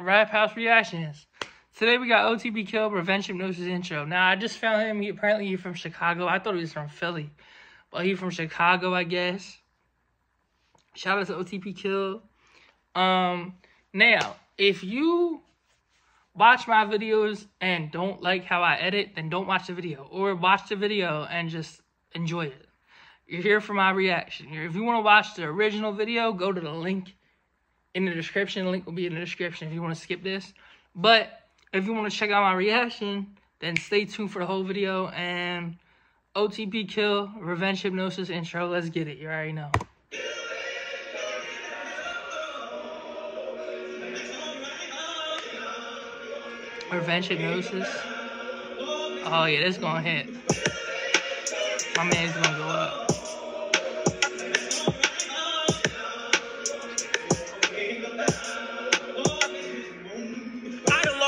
Rap House Reactions. Today we got OTP Kill Revenge Hypnosis intro. Now I just found him. He apparently he's from Chicago. I thought he was from Philly, but he's from Chicago, I guess. Shout out to OTP Kill. Um, now if you watch my videos and don't like how I edit, then don't watch the video, or watch the video and just enjoy it. You're here for my reaction. If you want to watch the original video, go to the link in the description. The link will be in the description if you want to skip this. But if you want to check out my reaction, then stay tuned for the whole video. And OTP Kill, Revenge Hypnosis intro. Let's get it. You already know. Revenge Hypnosis. Oh yeah, this gonna hit. My man's gonna go up.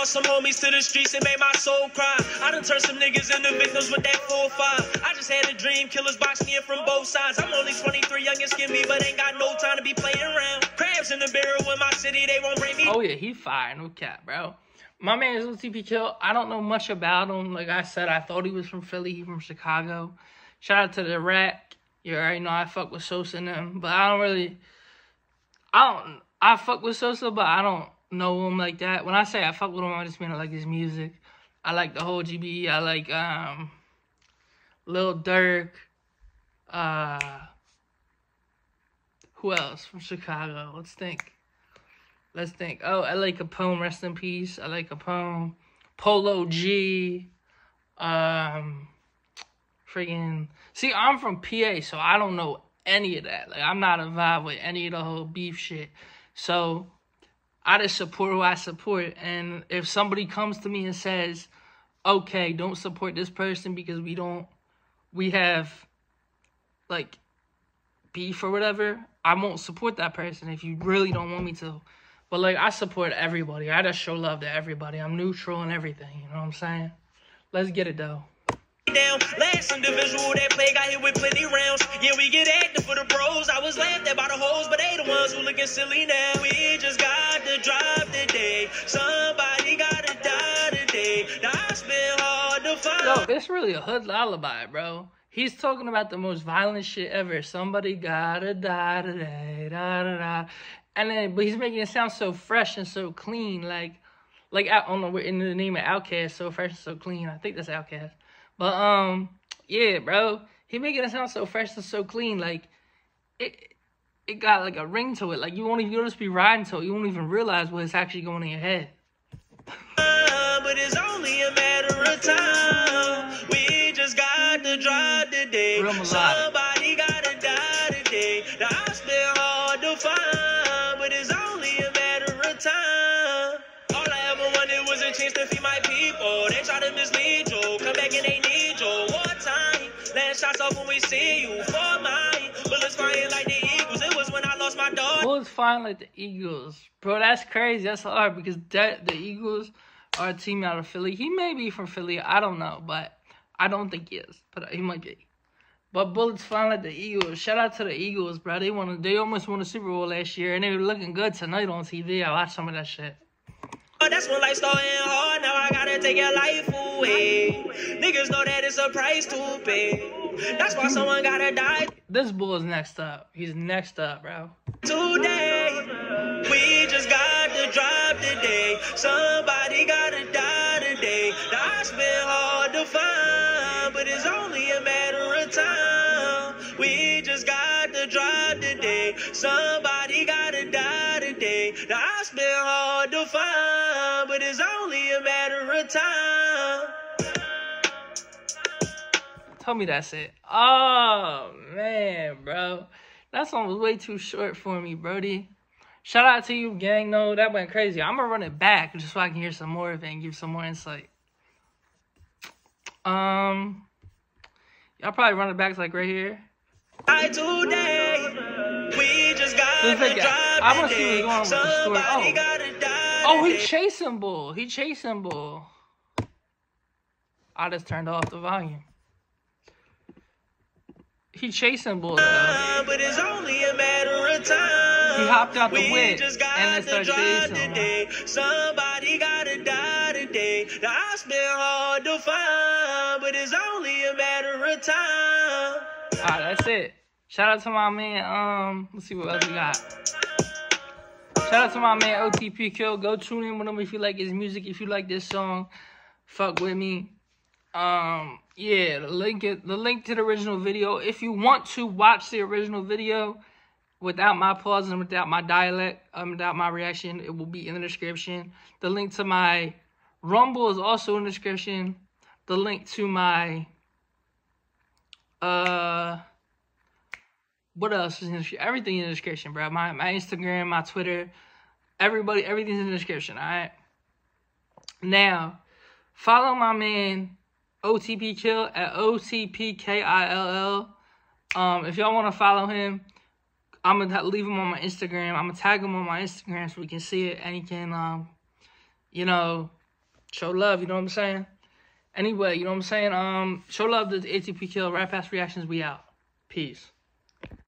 Some homies to the streets and made my soul cry. I done turned some niggas into victims with that 4-5. I just had a dream, killers box me in from both sides. I'm only 23, young and skinny, but ain't got no time to be playing around. Crabs in the barrel in my city, they won't bring me. Oh yeah, he fire, no cap, bro. My man is OTP Kill. I don't know much about him. Like I said, I thought he was from Philly, he from Chicago. Shout out to the rack. You already know I fuck with Sosa and them, but I don't really. I don't. I fuck with Sosa, but I don't know him like that. When I say I fuck with him, I just mean I like his music. I like the whole GB. I like um, Lil Durk. Uh, who else from Chicago? Let's think. Let's think. Oh, I like Capone. Rest in peace. I like Capone. Polo G. Um, freaking. See, I'm from PA, so I don't know any of that. Like, I'm not involved with any of the whole beef shit. So I just support who I support. And if somebody comes to me and says, okay, don't support this person because we don't, we have like beef or whatever, I won't support that person if you really don't want me to. But like, I support everybody. I just show love to everybody. I'm neutral and everything. You know what I'm saying? Let's get it though down. Last individual that play got hit with plenty rounds. Yeah, we get active for the bros. I was laughed at by the hoes, but they the ones who looking silly now. We just got to drive today. Somebody gotta die today. That's been hard to find. Yo, it's really a hood lullaby, bro. He's talking about the most violent shit ever. Somebody gotta die today. Da, da, da. And then, but he's making it sound so fresh and so clean. Like, like I don't know, in the name of Outcast, so fresh and so clean. I think that's Outkast. But um, yeah, bro, he making it sound so fresh and so clean. Like it, it got like a ring to it. Like you won't even you'll just be riding to it. You won't even realize what's actually going in your head. but it's only a matter of time. We just got to drive today. Ever wanted was a chance to feed my people. They try to mislead you, come back and they need you. War time. Last shots off when we see you for mine. Bullets flying like the Eagles. It was when I lost my dog. Bullets flying like the Eagles. Bro, that's crazy. That's hard because that, the Eagles are a team out of Philly. He may be from Philly. I don't know, but I don't think he is. But he might be. But bullets flying like the Eagles. Shout out to the Eagles, bro. They won. They almost won the Super Bowl last year, and they were looking good tonight on TV. I watched some of that shit. That's when life starting hard. Now I gotta take your life away. Niggas know that it's a price to pay. That's why someone gotta die. This bull is next up. He's next up, bro. Today, we just got to drive today. Somebody gotta die today. That's been hard to find, but it's only a matter of time. We just got to drive today. Somebody gotta die today. That's been hard to find, but it's only a matter of time tell me that's it. Oh, man, bro. That song was way too short for me, Brody. Shout out to you, gang. No, that went crazy. I'm going to run it back just so I can hear some more of it and give some more insight. Um, y'all probably run it back like right here. I today, got to drive I want to see what's going on with the story. Oh, oh he chasing bull. He chasing bull. I just turned off the volume. He chasing bull though. Uh, but it's only a matter of time. He hopped out the whip and then started chasing today. Somebody gotta die today. The ice been hard to find, but it's only a matter of time. Alright, that's it. Shout out to my man. Um, let's see what else we got. Shout out to my man OTP Kill. Go tune in with him if you like his music. If you like this song, fuck with me. Um, yeah, the link the link to the original video. If you want to watch the original video without my pause and without my dialect, um, without my reaction, it will be in the description. The link to my Rumble is also in the description. The link to my uh what else is in the description? Everything in the description, bro. My my Instagram, my Twitter, everybody, everything's in the description. All right. Now, follow my man OTP Kill at OTP K I L L. Um, if y'all want to follow him, I'm gonna leave him on my Instagram. I'm gonna tag him on my Instagram so we can see it and he can, um, you know, show love. You know what I'm saying? Anyway, you know what I'm saying? Um, show love to OTP Kill. Reactions. We out. Peace.